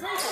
Let's go.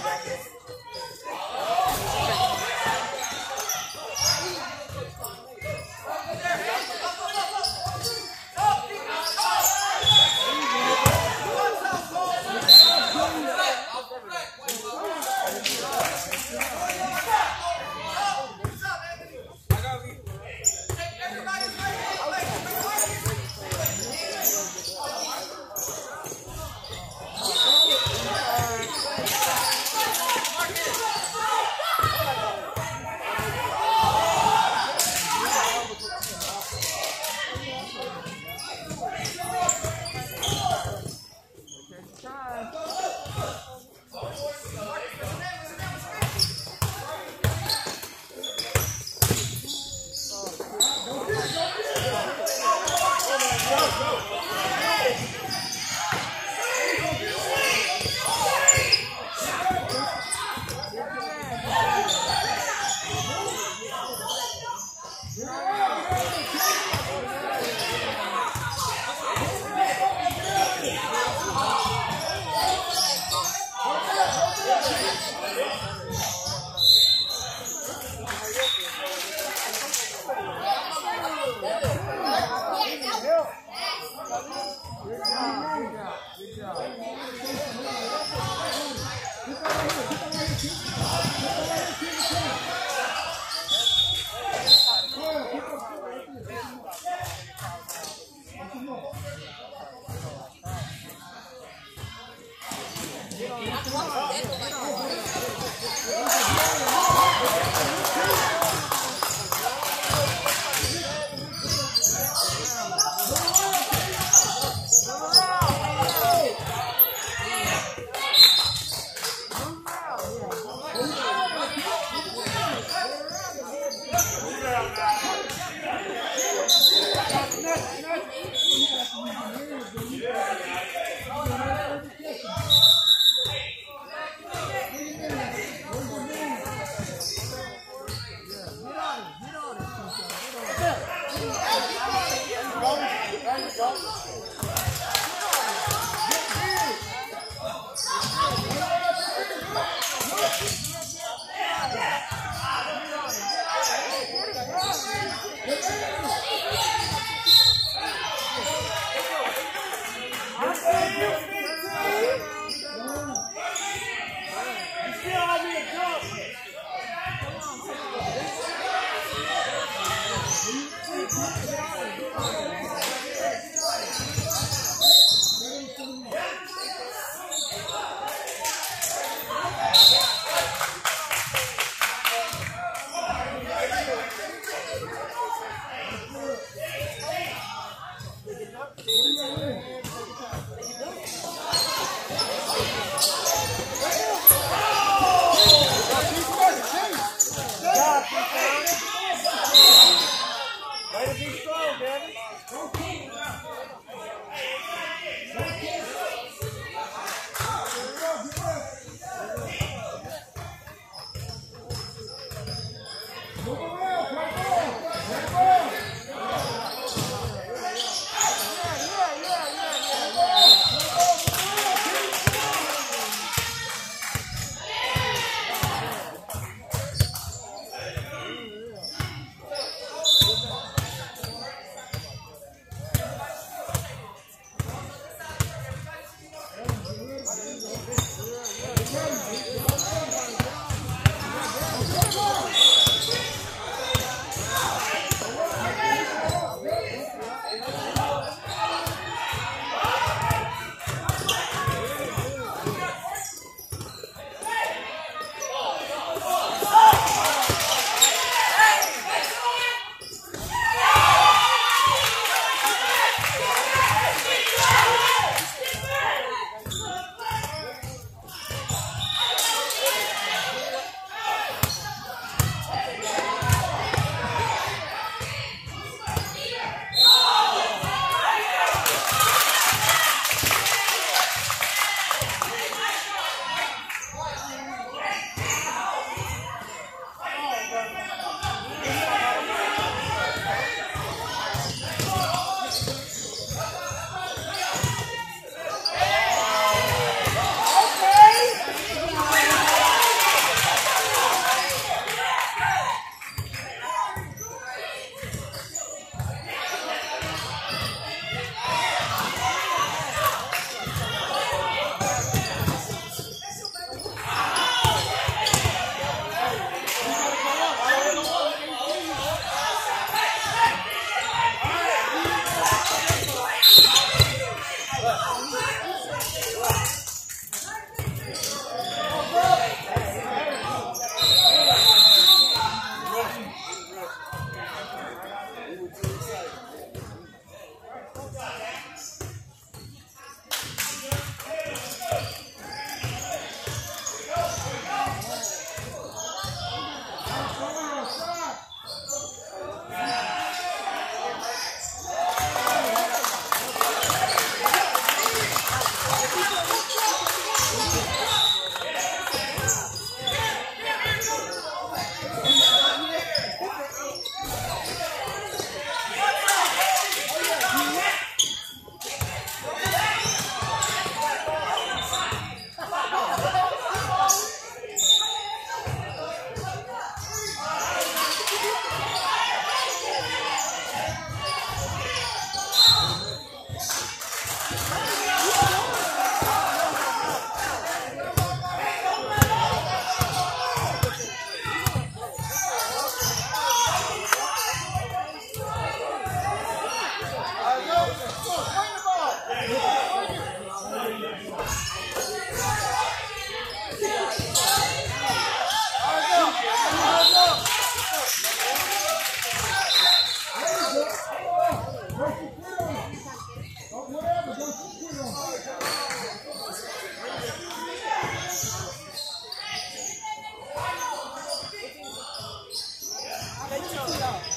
赶紧走了。